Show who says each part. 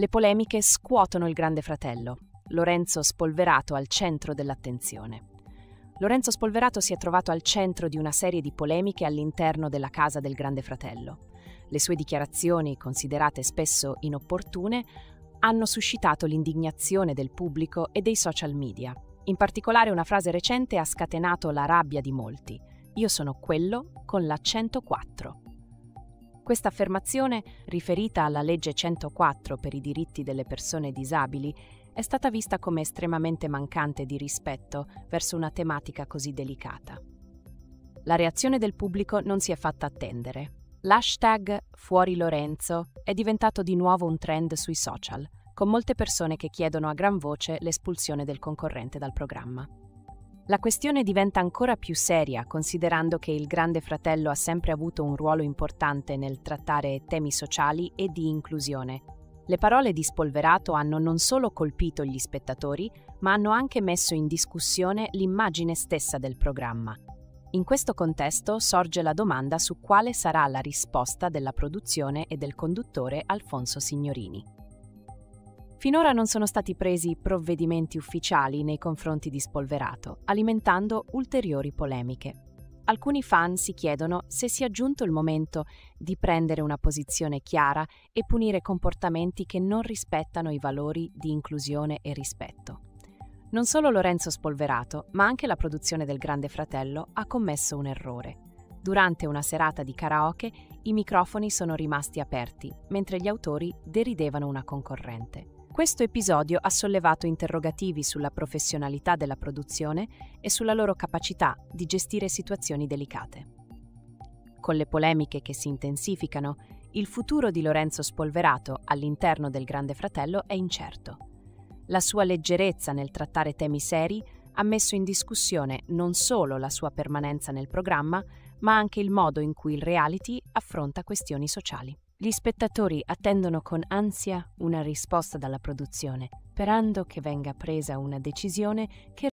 Speaker 1: Le polemiche scuotono il Grande Fratello, Lorenzo Spolverato al centro dell'attenzione. Lorenzo Spolverato si è trovato al centro di una serie di polemiche all'interno della casa del Grande Fratello. Le sue dichiarazioni, considerate spesso inopportune, hanno suscitato l'indignazione del pubblico e dei social media. In particolare una frase recente ha scatenato la rabbia di molti. Io sono quello con la 104. Questa affermazione, riferita alla legge 104 per i diritti delle persone disabili, è stata vista come estremamente mancante di rispetto verso una tematica così delicata. La reazione del pubblico non si è fatta attendere. L'hashtag Fuori Lorenzo è diventato di nuovo un trend sui social, con molte persone che chiedono a gran voce l'espulsione del concorrente dal programma. La questione diventa ancora più seria considerando che il Grande Fratello ha sempre avuto un ruolo importante nel trattare temi sociali e di inclusione. Le parole di Spolverato hanno non solo colpito gli spettatori, ma hanno anche messo in discussione l'immagine stessa del programma. In questo contesto sorge la domanda su quale sarà la risposta della produzione e del conduttore Alfonso Signorini. Finora non sono stati presi provvedimenti ufficiali nei confronti di Spolverato, alimentando ulteriori polemiche. Alcuni fan si chiedono se sia giunto il momento di prendere una posizione chiara e punire comportamenti che non rispettano i valori di inclusione e rispetto. Non solo Lorenzo Spolverato, ma anche la produzione del Grande Fratello ha commesso un errore. Durante una serata di karaoke i microfoni sono rimasti aperti, mentre gli autori deridevano una concorrente. Questo episodio ha sollevato interrogativi sulla professionalità della produzione e sulla loro capacità di gestire situazioni delicate. Con le polemiche che si intensificano, il futuro di Lorenzo Spolverato all'interno del Grande Fratello è incerto. La sua leggerezza nel trattare temi seri ha messo in discussione non solo la sua permanenza nel programma, ma anche il modo in cui il reality affronta questioni sociali. Gli spettatori attendono con ansia una risposta dalla produzione, sperando che venga presa una decisione che